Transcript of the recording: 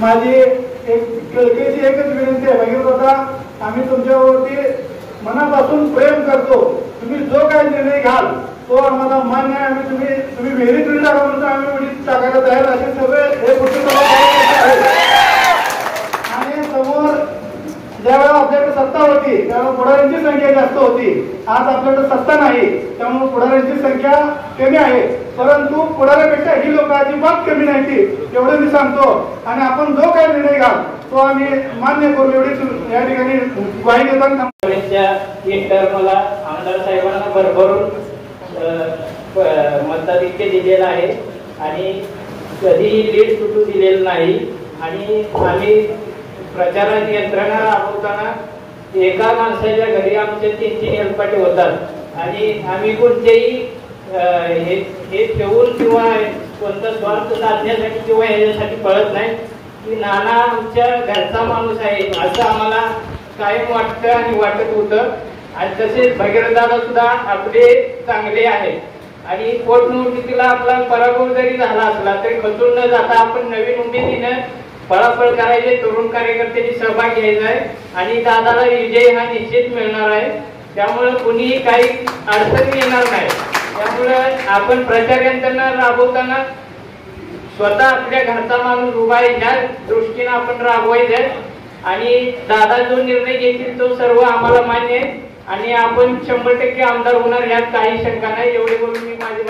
माझी एक कळकळीची एकच विनंती आहे. भगीरथ दादा आम्ही तुमच्यावरती मनापासून प्रेम करतो. तुम्ही जो काही निर्णय घ्याल तो आम्हाला मान्य आहे. आम्ही तुम्ही तुम्ही विहिरीत उडी टाका म्हणून आम्ही उडी टाकायला तयार असे सगळे हे कुटुंब आणि समोर ज्यावेळेला आपल्याकडे सत्ता होती त्यावेळेला पुढाऱ्यांची संख्या जास्त होती. आज आपल्याकडे सत्ता नाही त्यामुळे पुढाऱ्यांची संख्या कमी आहे. परंतु पुढाऱ्यापेक्षा ही लोक अजिबात कमी नाही ती एवढं मी सांगतो. आणि आपण जो काही निर्णय घाल तो आम्ही मान्य करू एवढी या ठिकाणी ग्वाही देताना त्यांच्या तीन आमदार साहेबांना भरभरून मताधिक्य दिलेलं आहे. आणि कधीही लीड सुटू दिलेलं नाही. आणि आम्ही प्रचार यंत्रणा राबवताना एका माणसाच्या घरी आमच्या तीन तीन एलपाटे होतात. आणि आम्ही कोणतेही हे हे ठेवून किंवा कोणतं स्वार्थ साधण्यासाठी किंवा ह्याच्यासाठी पळत नाही. की नाना आमच्या घरचा माणूस आहे. असं आम्हाला कायम वाटतं आणि वाटत होतं. आणि तसेच भगीरथदादा सुद्धा आपले चांगले आहे आणि पोटनिवडणुकीला आपला पराभव जरी झाला असला तरी खचून न जाता आपण नवीन उमेदीनं पळापळ करायचे तरुण कार्यकर्त्यांनी सहभाग घ्यायचा आहे. आणि दादाला विजय हा निश्चित मिळणार आहे. त्यामुळे कुणीही काही अडचण येणार नाही. त्यामुळं आपण प्रचार यंत्रणा राबवताना स्वतः आपल्या घरचा माणूस उभा आहे ह्या दृष्टीने आपण राबवायचं आणि दादा जो निर्णय घेतील तो सर्व आम्हाला मान्य आहे. आणि आपण शंभर टक्के आमदार होणार यात काही शंका नाही. एवढे बोलून मी माझे